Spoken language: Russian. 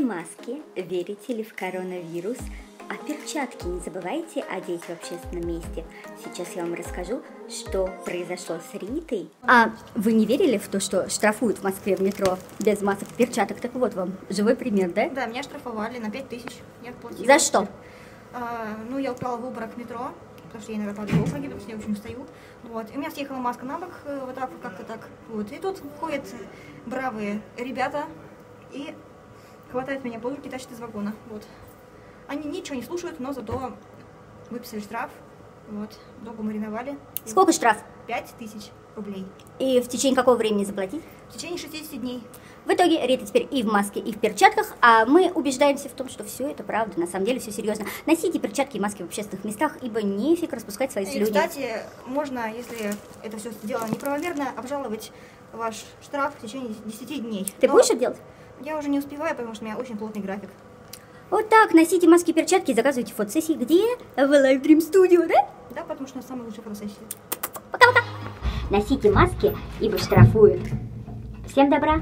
маски? Верите ли в коронавирус? А перчатки не забывайте одеть в общественном месте. Сейчас я вам расскажу, что произошло с Ритой. А вы не верили в то, что штрафуют в Москве в метро без масок и перчаток? Так вот вам, живой пример, да? Да, меня штрафовали на 5 тысяч. Я платила. За что? А, ну, я упала в обморок метро, потому что я иногда падаю в обмороке, потому что я очень устаю. Вот. И у меня съехала маска на бок, э, вот так, как-то так. Вот. И тут ходят бравые ребята и хватают меня под руки, тащат из вагона. Вот. Они ничего не слушают, но зато выписали штраф. Вот. Долго мариновали. Сколько штраф? 5 тысяч рублей. И в течение какого времени заплатить? В течение 60 дней. В итоге Рита теперь и в маске, и в перчатках, а мы убеждаемся в том, что все это правда, на самом деле все серьезно. Носите перчатки и маски в общественных местах, ибо нефиг распускать свои И, слюни. кстати, можно, если это все сделано неправомерно, обжаловать ваш штраф в течение 10 дней. Ты Но будешь это делать? Я уже не успеваю, потому что у меня очень плотный график. Вот так, носите маски и перчатки заказывайте фотосессии. Где? В Live Dream Studio, да? Да, потому что у нас самая лучшая фотосессия. Пока-пока. Носите маски, ибо штрафуют. Всем добра.